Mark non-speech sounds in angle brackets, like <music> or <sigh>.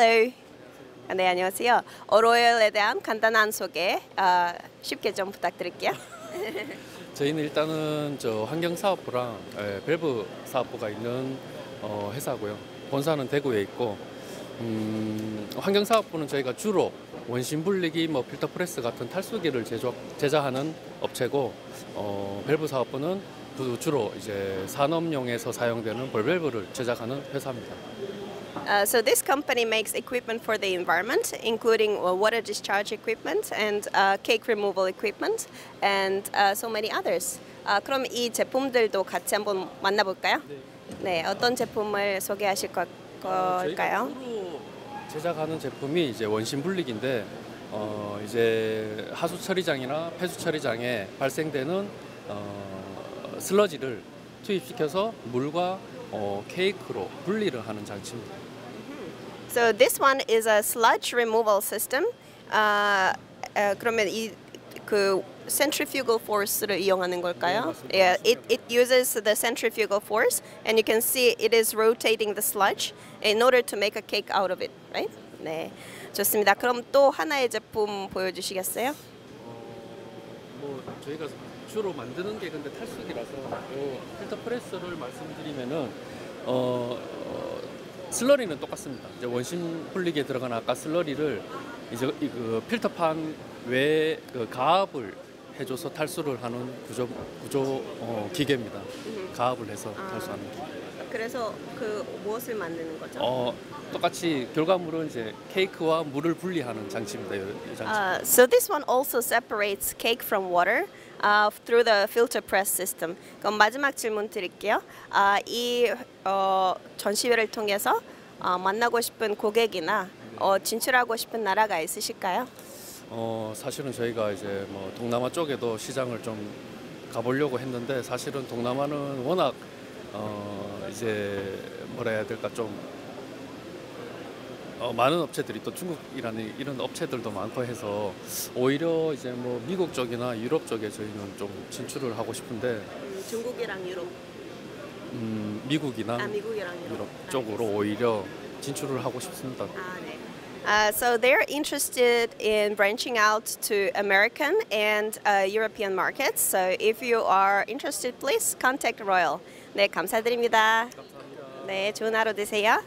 Hello. 아, 네, 안녕하세요. 어 로얄에 대한 간단한 소개 아, 쉽게 좀 부탁드릴게요. <laughs> 저희는 일단은 저 환경사업부랑 예, 밸브 사업부가 있는 어, 회사고요. 본사는 대구에 있고 음, 환경사업부는 저희가 주로 원심 분리기, 뭐 필터 프레스 같은 탈수기를 제조, 제작하는 업체고 어, 밸브 사업부는 부- 주로 이제 산업용에서 사용되는 볼밸브를 제작하는 회사입니다. Uh, so this company makes equipment for the environment, including uh, water discharge equipment and uh, cake removal equipment, and uh, so many others. 아, 그럼 이 제품들도 같이 한번 만나볼까요? 네, 어떤 제품을 소개하실 거, 저희가 걸까요? 제작하는 제품이 이제 원심 분리기인데 어 이제 하수 처리장이나 폐수 처리장에 발생되는 어 슬러지를 투입시켜서 물과 어 케이크로 분리를 하는 장치입니다. So this one is a sludge removal system. 아, 어, 그러면 이그 centrifugal force를 이용하는 걸까요? 네, 맞습니다. Yeah, it it uses the centrifugal force, and you can see it is rotating the sludge in order to make a cake out of it, right? 네, 좋습니다. 그럼 또 하나의 제품 보여주시겠어요? 뭐 저희가 주로 만드는 게 근데 탈수기라서 요 필터 프레스를 말씀드리면은 어, 어, 슬러리는 똑같습니다. 이제 원심 분리기에 들어간 아까 슬러리를 이제 이그 필터판 외에 그 가압을 해줘서 탈수를 하는 구조 구조 어, 기계입니다. 가압을 해서 탈수하는 기계. 그래서 그 무엇을 만드는 거죠? 어, 똑같이 결과물은 이제 케이크와 물을 분리하는 장치입니다. 이, 이 장치. Uh, so this one also separates cake from water uh, through the filter press system. 그럼 마지막 질문 드릴게요. 아, 이 어, 전시회를 통해서 어, 만나고 싶은 고객이나 어, 진출하고 싶은 나라가 있으실까요? 어 사실은 저희가 이제 뭐 동남아 쪽에도 시장을 좀 가보려고 했는데 사실은 동남아는 워낙 어 이제 뭐라 해야 될까 좀 어, 많은 업체들이 또 중국이라는 이런 업체들도 많고 해서 오히려 이제 뭐 미국 쪽이나 유럽 쪽에 저희는 좀 진출을 하고 싶은데 중국이랑 유럽, 음, 미국이나 아 미국이랑 유럽. 유럽 쪽으로 오히려 진출을 하고 싶습니다. 아, 네. Uh, so they're interested in branching out to American and uh, European markets. So if you are interested, please contact Royal. 네, 감사드립니다. 네, 좋은 하루 되세요.